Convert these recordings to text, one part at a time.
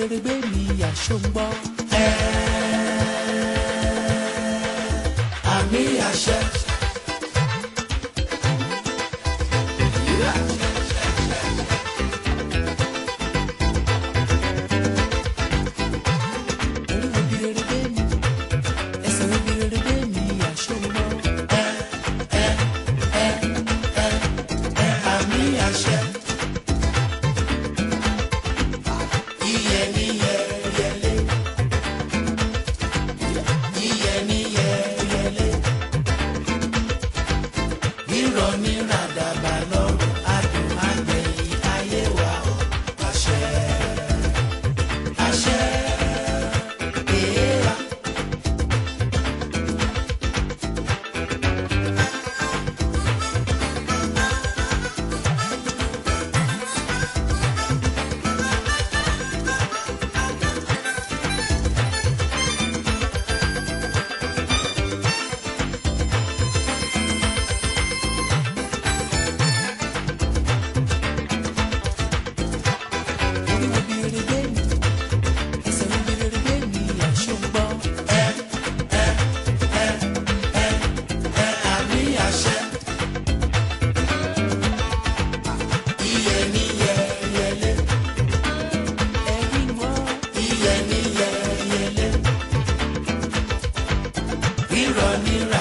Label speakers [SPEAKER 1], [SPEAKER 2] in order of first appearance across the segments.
[SPEAKER 1] rere gbé mi àṣọ ń gbọ́. àmì àṣẹ. nírọ̀ nírà.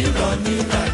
[SPEAKER 1] ìrọ̀ nígbà